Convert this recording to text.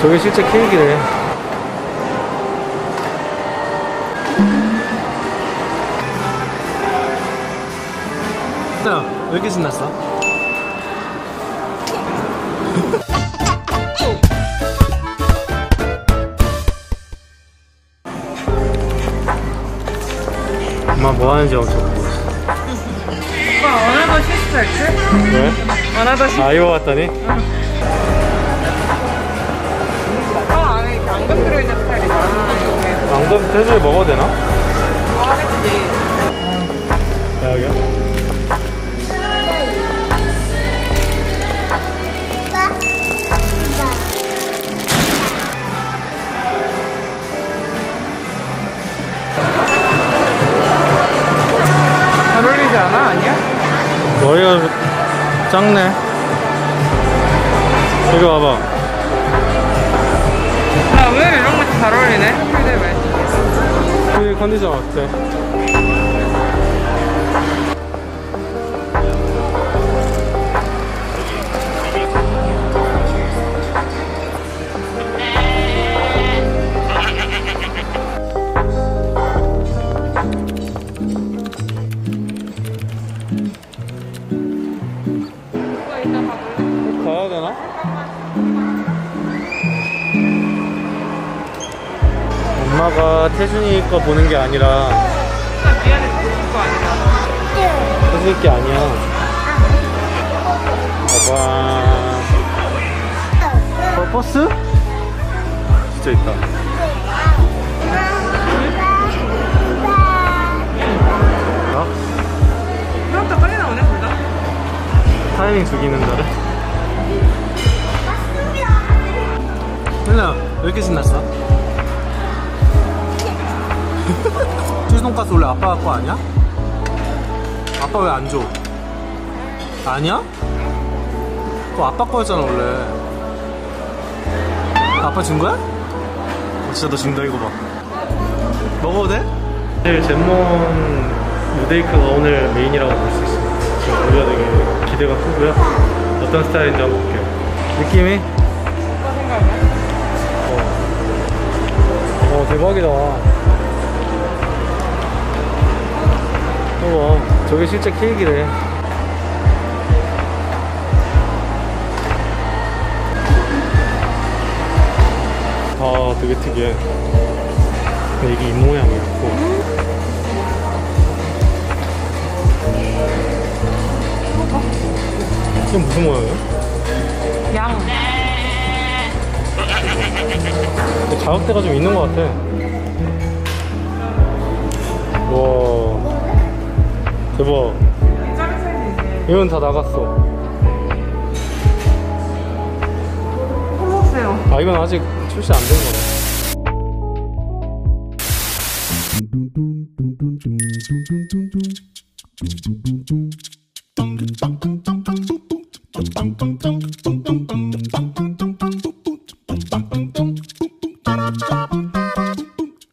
저게 실제 케이크래. 야, 왜 이렇게 신났어? 엄마 뭐 하는지 엄청 보고 있어. 오빠 어나더 시스터즈? 왜? 어나더 시스터 아, 이거 왔다니? 안 앙금 들어있는 이거 왕돈 태수에 먹어도 되나? 하겠지 야, 여기야? 잘 어울리지 않아? 아니야? 머리가 작네. 이거 봐봐. 잘 어울리네 풀대발 오늘 컨디션 어때? 가야 되나? 엄마가 태준이 거 보는 게 아니라 나 미안해 보는 거 아니야 태준이 게 아니야. 봐봐. 어, 버스? 진짜 있다. 어? 생각보다 빨리 나오네 둘 다. 타이밍 죽이는 자를. 헬라, 왜 이렇게 신났어? 치즈 돈까스 원래 아빠 거 아니야? 아빠 왜 안 줘? 아니야? 그거 아빠 거였잖아 원래 아빠 준 거야? 어, 진짜 너 준다 이거 봐 먹어도 돼? 사실 젠몬 무데이크가 오늘 메인이라고 볼 수 있습니다 지금 우리가 되게 기대가 크고요 어떤 스타일인지 한번 볼게요 느낌이? 어, 어 대박이다. 봐봐, 저게 실제 케이크래. 아, 되게 특이해. 근데 이게 입모양이었고. 이게 무슨 모양이야? 양 자극대가 좀 있는 것 같아. 와, 대박. 이건 다 나갔어. 해보세요 아, 이건 아직 출시 안 된 거네.